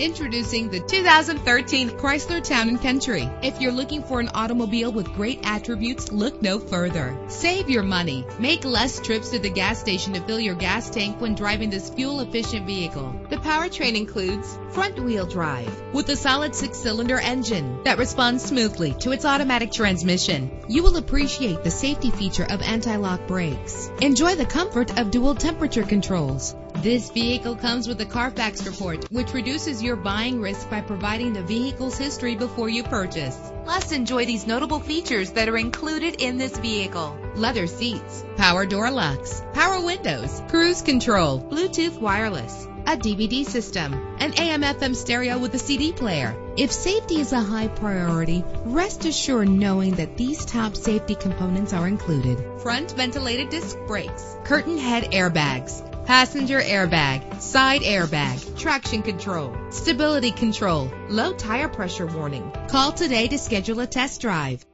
Introducing the 2013 Chrysler Town & Country. If you're looking for an automobile with great attributes, look no further. Save your money. Make less trips to the gas station to fill your gas tank when driving this fuel-efficient vehicle. The powertrain includes front-wheel drive with a solid six-cylinder engine that responds smoothly to its automatic transmission. You will appreciate the safety feature of anti-lock brakes. Enjoy the comfort of dual temperature controls. This vehicle comes with a Carfax report, which reduces your buying risk by providing the vehicle's history before you purchase. Plus, enjoy these notable features that are included in this vehicle. Leather seats, power door locks, power windows, cruise control, Bluetooth wireless, a DVD system, an AM FM stereo with a CD player. If safety is a high priority, rest assured knowing that these top safety components are included. Front ventilated disc brakes, curtain head airbags, passenger airbag, side airbag, traction control, stability control, low tire pressure warning. Call today to schedule a test drive.